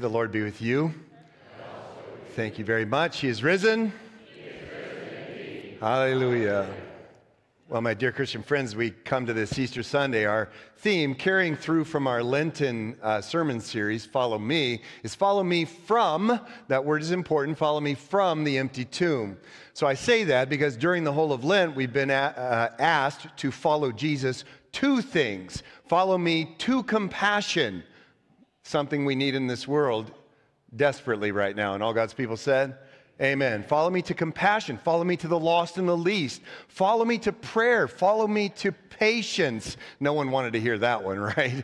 The Lord be with you. Thank you very much. He is risen. Hallelujah. Well, my dear Christian friends, we come to this Easter Sunday. Our theme, carrying through from our Lenten uh, sermon series, Follow Me, is follow me from, that word is important, follow me from the empty tomb. So I say that because during the whole of Lent, we've been a- uh, asked to follow Jesus two things. Follow me to compassion something we need in this world desperately right now. And all God's people said, Amen. Follow me to compassion. Follow me to the lost and the least. Follow me to prayer. Follow me to patience. No one wanted to hear that one, right?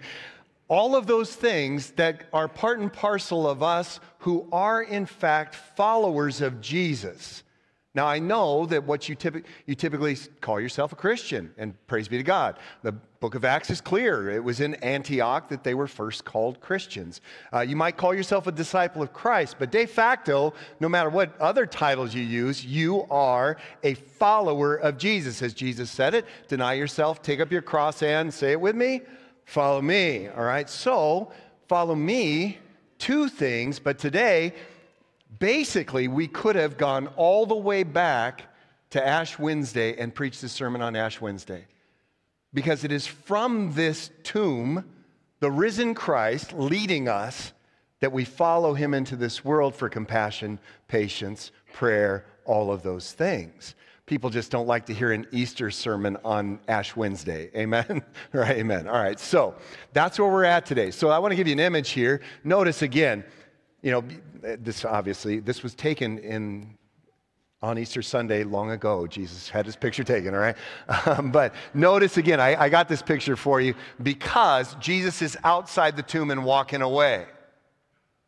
All of those things that are part and parcel of us who are, in fact, followers of Jesus. Now, I know that what you, typ- you typically call yourself a Christian, and praise be to God. The book of Acts is clear. It was in Antioch that they were first called Christians. Uh, you might call yourself a disciple of Christ, but de facto, no matter what other titles you use, you are a follower of Jesus. As Jesus said it, deny yourself, take up your cross, and say it with me follow me. All right? So, follow me, two things, but today, basically, we could have gone all the way back to Ash Wednesday and preached this sermon on Ash Wednesday. Because it is from this tomb, the risen Christ leading us, that we follow him into this world for compassion, patience, prayer, all of those things. People just don't like to hear an Easter sermon on Ash Wednesday. Amen? right, amen. All right, so that's where we're at today. So I want to give you an image here. Notice again, you know, this obviously, this was taken in on Easter Sunday long ago. Jesus had his picture taken, all right? Um, but notice again, I, I got this picture for you because Jesus is outside the tomb and walking away.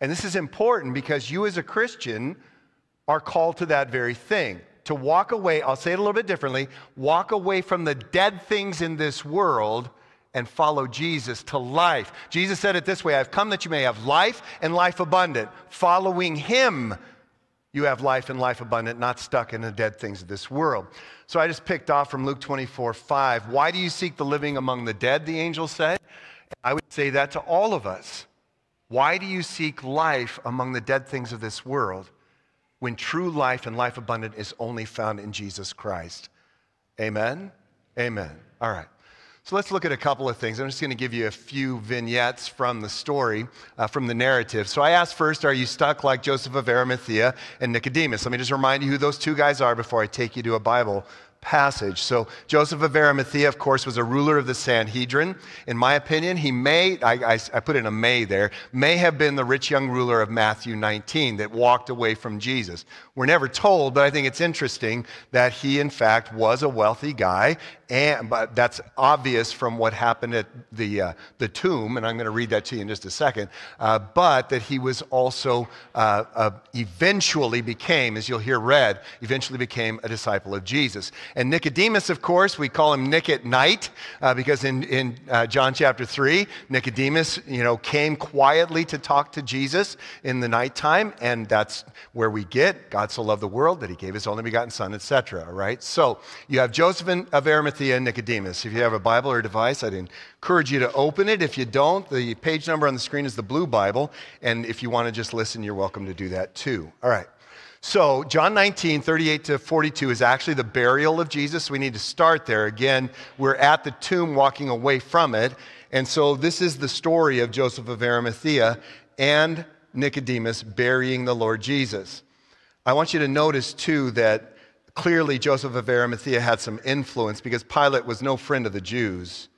And this is important because you, as a Christian, are called to that very thing to walk away. I'll say it a little bit differently walk away from the dead things in this world and follow Jesus to life. Jesus said it this way I've come that you may have life and life abundant. Following him, you have life and life abundant, not stuck in the dead things of this world. So I just picked off from Luke 24 5. Why do you seek the living among the dead? The angel said. I would say that to all of us. Why do you seek life among the dead things of this world when true life and life abundant is only found in Jesus Christ? Amen? Amen. All right. So let's look at a couple of things. I'm just going to give you a few vignettes from the story, uh, from the narrative. So I asked first, are you stuck like Joseph of Arimathea and Nicodemus? Let me just remind you who those two guys are before I take you to a Bible passage. So, Joseph of Arimathea, of course, was a ruler of the Sanhedrin. In my opinion, he may, I, I, I, put in a may there, may have been the rich young ruler of Matthew 19 that walked away from Jesus. We're never told, but I think it's interesting that he, in fact, was a wealthy guy. And, but that's obvious from what happened at the, uh, the tomb, and I'm going to read that to you in just a second. Uh, but that he was also uh, uh eventually became, as you'll hear read, eventually became a disciple of Jesus. And Nicodemus, of course, we call him Nick at night uh, because in, in uh, John chapter 3, Nicodemus, you know, came quietly to talk to Jesus in the nighttime, and that's where we get God so loved the world that he gave his only begotten son, etc. Right? So you have Joseph of Arimathea and Nicodemus. If you have a Bible or a device, I'd encourage you to open it. If you don't, the page number on the screen is the blue Bible, and if you want to just listen, you're welcome to do that too. All right. So, John 19, 38 to 42 is actually the burial of Jesus. We need to start there. Again, we're at the tomb walking away from it. And so, this is the story of Joseph of Arimathea and Nicodemus burying the Lord Jesus. I want you to notice, too, that clearly Joseph of Arimathea had some influence because Pilate was no friend of the Jews.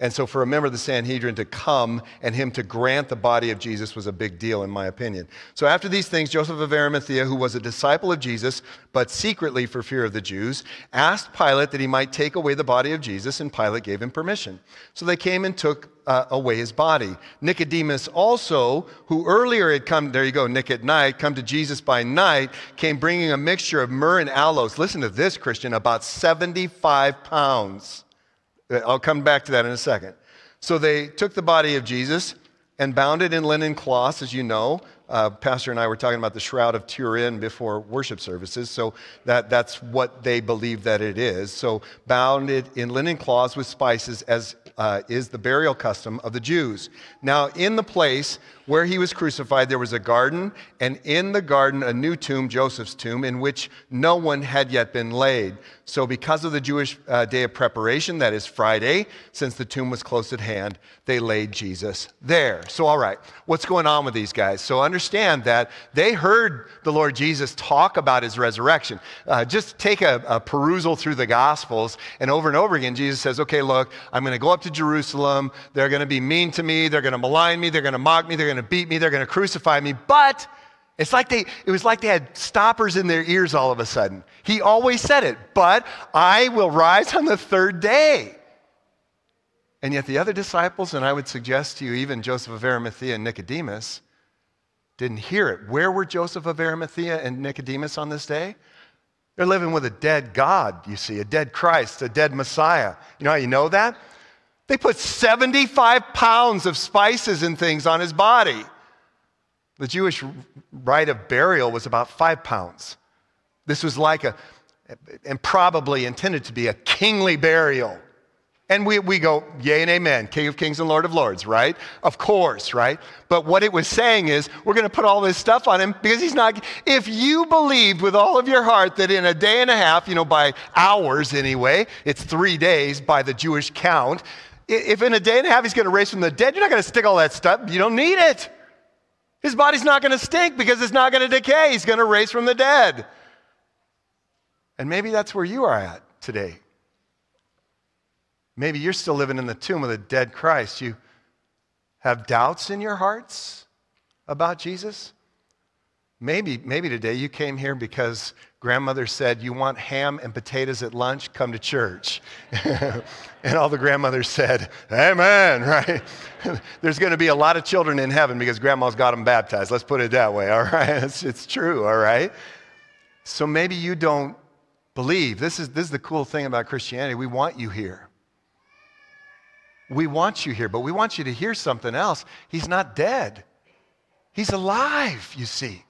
And so, for a member of the Sanhedrin to come and him to grant the body of Jesus was a big deal, in my opinion. So, after these things, Joseph of Arimathea, who was a disciple of Jesus, but secretly for fear of the Jews, asked Pilate that he might take away the body of Jesus, and Pilate gave him permission. So, they came and took uh, away his body. Nicodemus also, who earlier had come, there you go, Nick at night, come to Jesus by night, came bringing a mixture of myrrh and aloes. Listen to this, Christian, about 75 pounds. I'll come back to that in a second. So they took the body of Jesus and bound it in linen cloths, as you know, Uh, Pastor and I were talking about the Shroud of Turin before worship services, so that, that's what they believe that it is. So, bound it in linen cloths with spices, as uh, is the burial custom of the Jews. Now, in the place where he was crucified, there was a garden, and in the garden, a new tomb, Joseph's tomb, in which no one had yet been laid. So, because of the Jewish uh, day of preparation, that is Friday, since the tomb was close at hand, they laid Jesus there. So, all right, what's going on with these guys? So, understand that they heard the Lord Jesus talk about his resurrection. Uh, just take a, a perusal through the Gospels, and over and over again, Jesus says, Okay, look, I'm going to go up to Jerusalem. They're going to be mean to me. They're going to malign me. They're going to mock me. They're going to beat me. They're going to crucify me. But it's like they, it was like they had stoppers in their ears all of a sudden. He always said it, but I will rise on the third day. And yet the other disciples, and I would suggest to you, even Joseph of Arimathea and Nicodemus, didn't hear it. Where were Joseph of Arimathea and Nicodemus on this day? They're living with a dead God, you see, a dead Christ, a dead Messiah. You know how you know that? They put 75 pounds of spices and things on his body. The Jewish rite of burial was about five pounds. This was like a, and probably intended to be a kingly burial. And we, we go, yay and amen, King of Kings and Lord of Lords, right? Of course, right? But what it was saying is, we're going to put all this stuff on him because he's not. If you believed with all of your heart that in a day and a half, you know, by hours anyway, it's three days by the Jewish count, if in a day and a half he's going to raise from the dead, you're not going to stick all that stuff. You don't need it. His body's not going to stink because it's not going to decay. He's going to raise from the dead. And maybe that's where you are at today. Maybe you're still living in the tomb of the dead Christ. You have doubts in your hearts about Jesus. Maybe, maybe today you came here because grandmother said, You want ham and potatoes at lunch? Come to church. and all the grandmothers said, Amen, right? There's going to be a lot of children in heaven because grandma's got them baptized. Let's put it that way, all right? It's, it's true, all right? So maybe you don't believe. This is, this is the cool thing about Christianity. We want you here. We want you here, but we want you to hear something else. He's not dead, He's alive, you see.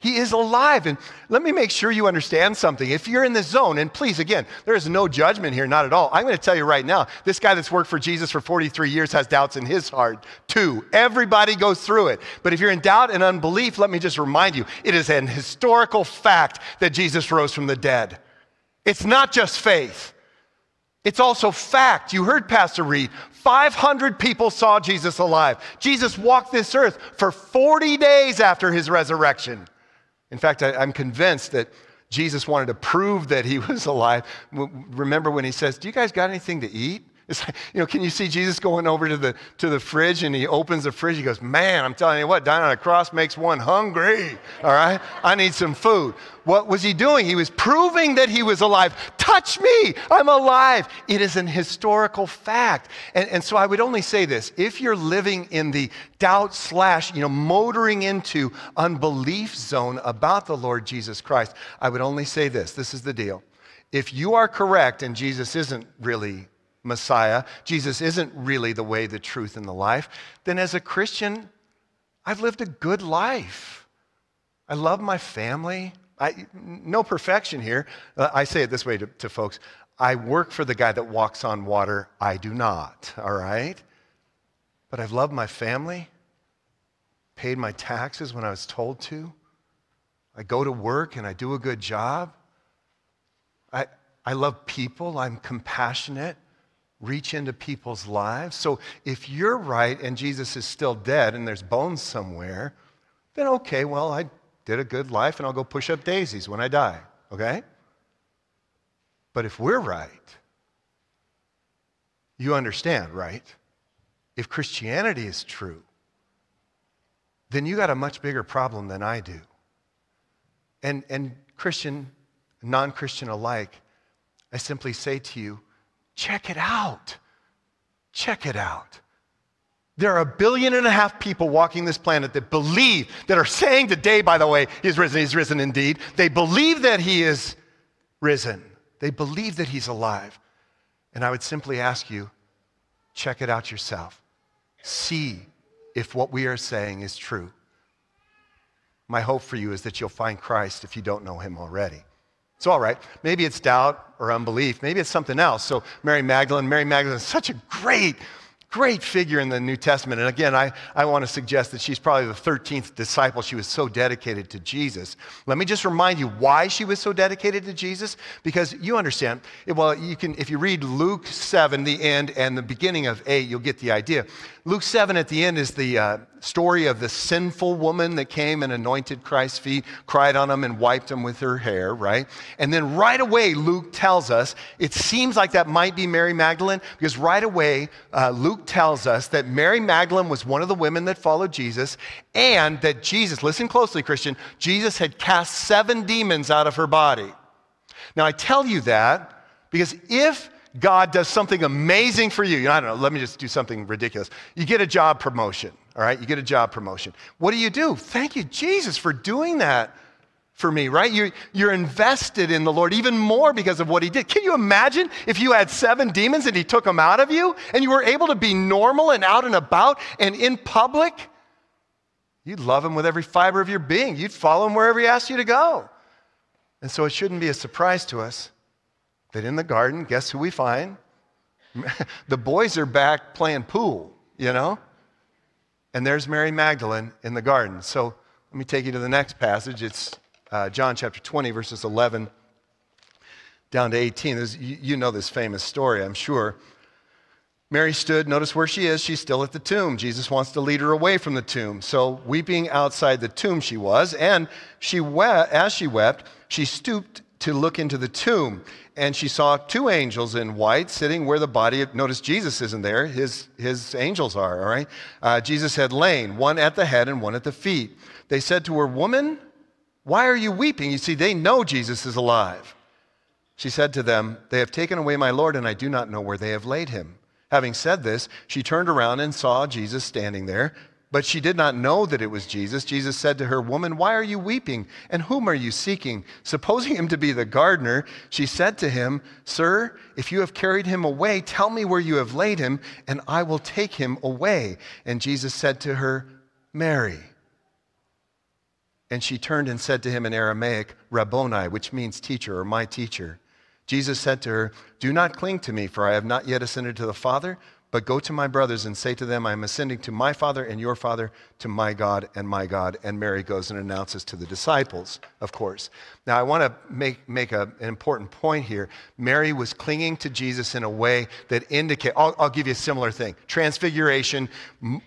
He is alive. And let me make sure you understand something. If you're in the zone, and please, again, there is no judgment here, not at all. I'm going to tell you right now this guy that's worked for Jesus for 43 years has doubts in his heart, too. Everybody goes through it. But if you're in doubt and unbelief, let me just remind you it is an historical fact that Jesus rose from the dead. It's not just faith. It's also fact. You heard Pastor Reed. 500 people saw Jesus alive. Jesus walked this earth for 40 days after his resurrection. In fact, I, am convinced that Jesus wanted to prove that he was alive. Remember when he says, Do you guys got anything to eat? It's like, you know, can you see Jesus going over to the, to the fridge and he opens the fridge? He goes, Man, I'm telling you what, dying on a cross makes one hungry. All right? I need some food. What was he doing? He was proving that he was alive. Touch me, I'm alive. It is an historical fact. And, and so I would only say this if you're living in the doubt slash, you know, motoring into unbelief zone about the Lord Jesus Christ, I would only say this this is the deal. If you are correct and Jesus isn't really Messiah, Jesus isn't really the way, the truth, and the life, then as a Christian, I've lived a good life. I love my family. I, no perfection here. Uh, I say it this way to, to folks I work for the guy that walks on water. I do not, all right? But I've loved my family, paid my taxes when I was told to. I go to work and I do a good job. I, I love people. I'm compassionate reach into people's lives. So if you're right and Jesus is still dead and there's bones somewhere, then okay, well, I did a good life and I'll go push up daisies when I die, okay? But if we're right, you understand, right? If Christianity is true, then you got a much bigger problem than I do. And, and Christian, non Christian alike, I simply say to you, Check it out. Check it out. There are a billion and a half people walking this planet that believe, that are saying today, by the way, he's risen, he's risen indeed. They believe that he is risen. They believe that he's alive. And I would simply ask you, check it out yourself. See if what we are saying is true. my hope for you is that you'll find Christ if you don't know him already. It's all right. Maybe it's doubt or unbelief. Maybe it's something else. So, Mary Magdalene, Mary Magdalene is such a great great figure in the New Testament. And again, I, I want to suggest that she's probably the 13th disciple. She was so dedicated to Jesus. Let me just remind you why she was so dedicated to Jesus, because you understand. Well, you can, if you read Luke 7, the end, and the beginning of 8, you'll get the idea. Luke 7 at the end is the uh, story of the sinful woman that came and anointed Christ's feet, cried on him, and wiped them with her hair, right? And then right away, Luke tells us, it seems like that might be Mary Magdalene, because right away, uh, Luke tells us that Mary Magdalene was one of the women that followed Jesus, and that Jesus, listen closely, Christian, Jesus had cast seven demons out of her body. Now, I tell you that because if God does something amazing for you. you know, I don't know, let me just do something ridiculous. You get a job promotion, all right? You get a job promotion. What do you do? Thank you, Jesus, for doing that for me, right? You're, you're invested in the Lord even more because of what He did. Can you imagine if you had seven demons and He took them out of you and you were able to be normal and out and about and in public? You'd love Him with every fiber of your being. You'd follow Him wherever He asked you to go. And so it shouldn't be a surprise to us that in the garden, guess who we find? the boys are back playing pool, you know? And there's Mary Magdalene in the garden. So let me take you to the next passage. It's uh, John chapter 20, verses 11 down to 18. you, you know this famous story, I'm sure. Mary stood, notice where she is. She's still at the tomb. Jesus wants to lead her away from the tomb. So, weeping outside the tomb, she was. And she wept, as she wept, she stooped to look into the tomb and she saw two angels in white sitting where the body of, notice jesus isn't there his, his angels are all right uh, jesus had lain one at the head and one at the feet they said to her woman why are you weeping you see they know jesus is alive she said to them they have taken away my lord and i do not know where they have laid him having said this she turned around and saw jesus standing there but she did not know that it was Jesus. Jesus said to her, Woman, why are you weeping? And whom are you seeking? Supposing him to be the gardener, she said to him, Sir, if you have carried him away, tell me where you have laid him, and I will take him away. And Jesus said to her, Mary. And she turned and said to him in Aramaic, Rabboni, which means teacher or my teacher. Jesus said to her, Do not cling to me, for I have not yet ascended to the Father. But go to my brothers and say to them, I am ascending to my Father and your Father, to my God and my God. And Mary goes and announces to the disciples, of course. Now, I want to make, make a, an important point here. Mary was clinging to Jesus in a way that indicate, I'll, I'll give you a similar thing. Transfiguration,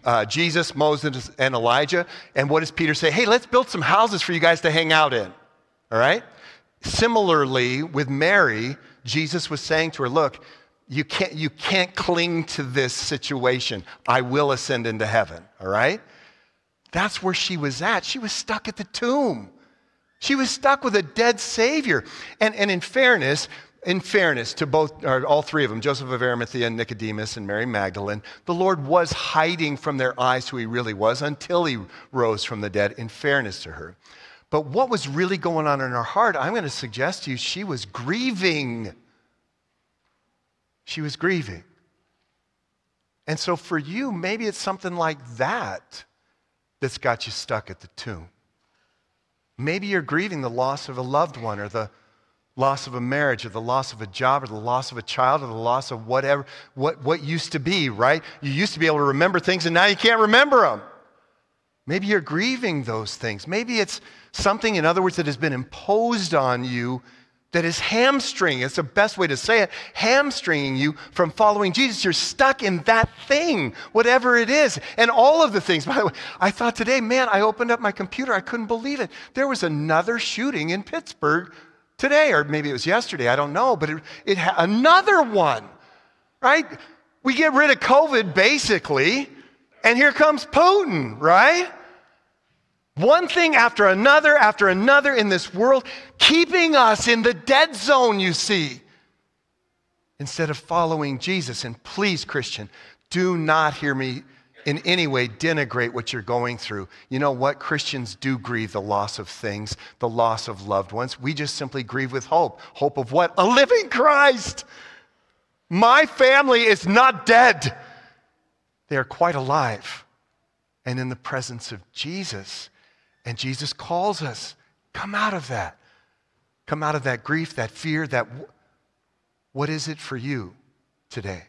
uh, Jesus, Moses, and Elijah. And what does Peter say? Hey, let's build some houses for you guys to hang out in. All right? Similarly, with Mary, Jesus was saying to her, Look, you can't, you can't cling to this situation. I will ascend into heaven, all right? That's where she was at. She was stuck at the tomb. She was stuck with a dead Savior. And, and in fairness, in fairness to both, or all three of them, Joseph of Arimathea and Nicodemus and Mary Magdalene, the Lord was hiding from their eyes who he really was until he rose from the dead, in fairness to her. But what was really going on in her heart, I'm going to suggest to you, she was grieving. She was grieving. And so for you, maybe it's something like that that's got you stuck at the tomb. Maybe you're grieving the loss of a loved one or the loss of a marriage or the loss of a job or the loss of a child or the loss of whatever, what, what used to be, right? You used to be able to remember things and now you can't remember them. Maybe you're grieving those things. Maybe it's something, in other words, that has been imposed on you that is hamstringing, it's the best way to say it, hamstringing you from following Jesus. You're stuck in that thing, whatever it is. And all of the things, by the way, I thought today, man, I opened up my computer, I couldn't believe it. There was another shooting in Pittsburgh today, or maybe it was yesterday, I don't know, but it, it another one, right? We get rid of COVID basically, and here comes Putin, right? One thing after another, after another in this world, keeping us in the dead zone, you see, instead of following Jesus. And please, Christian, do not hear me in any way denigrate what you're going through. You know what? Christians do grieve the loss of things, the loss of loved ones. We just simply grieve with hope. Hope of what? A living Christ. My family is not dead, they are quite alive and in the presence of Jesus. And Jesus calls us come out of that. Come out of that grief, that fear, that. What is it for you today?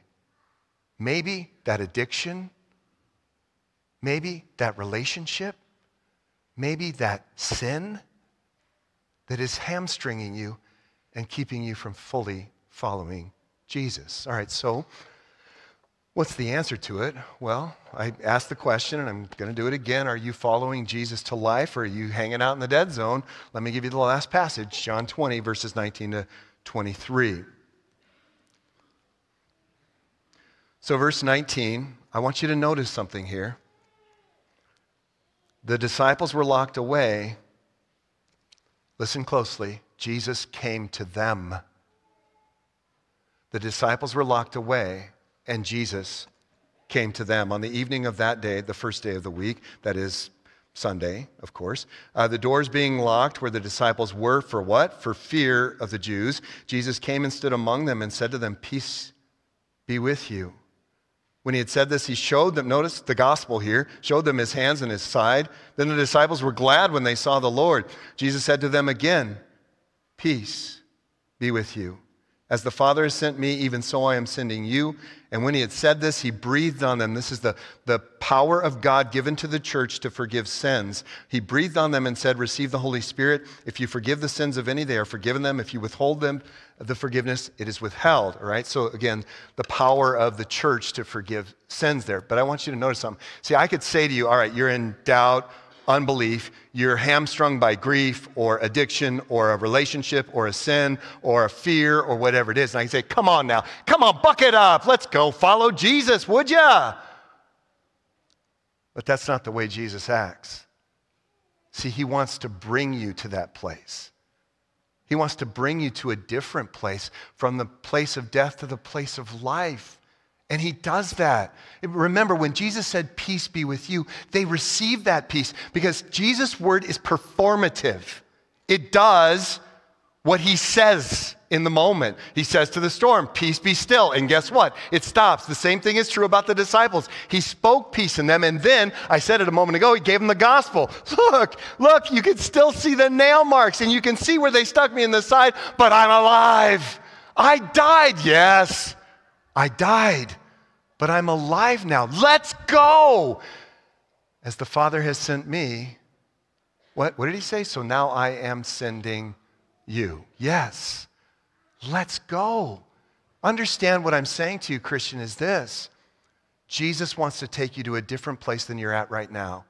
Maybe that addiction. Maybe that relationship. Maybe that sin that is hamstringing you and keeping you from fully following Jesus. All right, so what's the answer to it? Well, I asked the question and I'm going to do it again. Are you following Jesus to life or are you hanging out in the dead zone? Let me give you the last passage, John 20, verses 19 to 23. So, verse 19, I want you to notice something here. The disciples were locked away. Listen closely. Jesus came to them. The disciples were locked away, and Jesus came to them on the evening of that day, the first day of the week, that is Sunday, of course. Uh, the doors being locked where the disciples were for what? For fear of the Jews. Jesus came and stood among them and said to them, Peace be with you. When he had said this, he showed them, notice the gospel here, showed them his hands and his side. Then the disciples were glad when they saw the Lord. Jesus said to them again, Peace be with you. As the Father has sent me, even so I am sending you. And when he had said this, he breathed on them. This is the, the power of God given to the church to forgive sins. He breathed on them and said, Receive the Holy Spirit. If you forgive the sins of any, they are forgiven them. If you withhold them, the forgiveness, it is withheld. All right? So again, the power of the church to forgive sins there. But I want you to notice something. See, I could say to you, All right, you're in doubt unbelief, you're hamstrung by grief or addiction or a relationship or a sin or a fear or whatever it is. And I can say, come on now, come on, buck it up. Let's go follow Jesus, would ya? But that's not the way Jesus acts. See, he wants to bring you to that place. He wants to bring you to a different place from the place of death to the place of life. And he does that. Remember, when Jesus said, Peace be with you, they received that peace because Jesus' word is performative. It does what he says in the moment. He says to the storm, Peace be still. And guess what? It stops. The same thing is true about the disciples. He spoke peace in them. And then, I said it a moment ago, he gave them the gospel. Look, look, you can still see the nail marks and you can see where they stuck me in the side, but I'm alive. I died, yes. I died, but I'm alive now. Let's go. As the Father has sent me, what, what did he say? So now I am sending you. Yes. Let's go. Understand what I'm saying to you, Christian, is this Jesus wants to take you to a different place than you're at right now.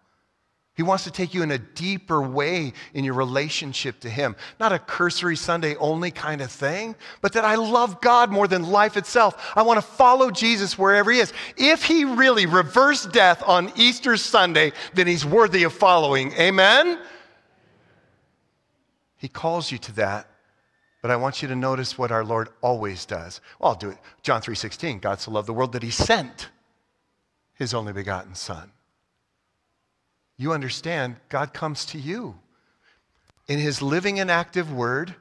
He wants to take you in a deeper way in your relationship to Him. Not a cursory Sunday only kind of thing, but that I love God more than life itself. I want to follow Jesus wherever He is. If He really reversed death on Easter Sunday, then He's worthy of following. Amen? He calls you to that. But I want you to notice what our Lord always does. Well, I'll do it. John 3:16. God so loved the world that he sent his only begotten son you understand God comes to you in his living and active word,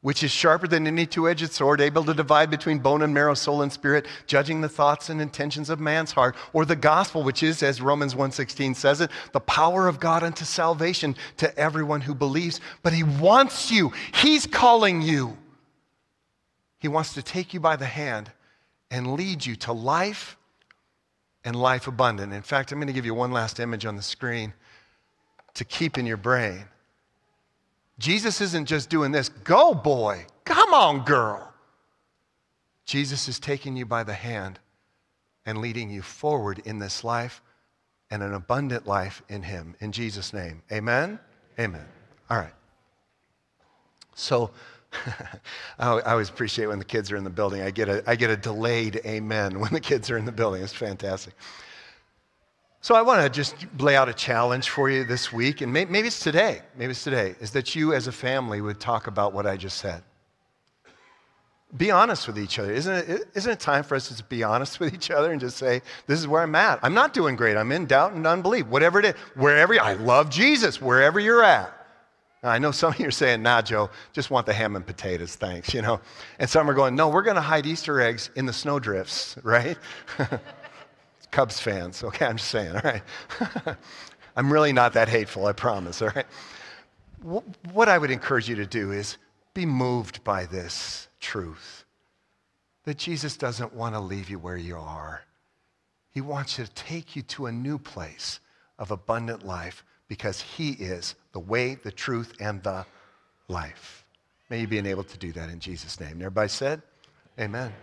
which is sharper than any two edged sword, able to divide between bone and marrow, soul and spirit, judging the thoughts and intentions of man's heart, or the gospel, which is, as Romans 1.16 says it, the power of God unto salvation to everyone who believes. But he wants you, he's calling you. He wants to take you by the hand and lead you to life and life abundant. In fact, I'm going to give you one last image on the screen to keep in your brain. Jesus isn't just doing this, go boy, come on, girl. Jesus is taking you by the hand and leading you forward in this life and an abundant life in Him. In Jesus' name. Amen? Amen. All right. So, I always appreciate when the kids are in the building. I get, a, I get a delayed amen when the kids are in the building. It's fantastic. So I want to just lay out a challenge for you this week, and maybe it's today, maybe it's today, is that you as a family would talk about what I just said. Be honest with each other. Isn't it, isn't it time for us to be honest with each other and just say, this is where I'm at. I'm not doing great. I'm in doubt and unbelief. Whatever it is, wherever, I love Jesus, wherever you're at. I know some of you are saying, nah, Joe, just want the ham and potatoes, thanks, you know. And some are going, no, we're going to hide Easter eggs in the snowdrifts, right? Cubs fans, okay, I'm just saying, all right. I'm really not that hateful, I promise, all right? What I would encourage you to do is be moved by this truth that Jesus doesn't want to leave you where you are. He wants to take you to a new place of abundant life because He is the way, the truth, and the life. May you be enabled to do that in Jesus' name. And everybody said, Amen.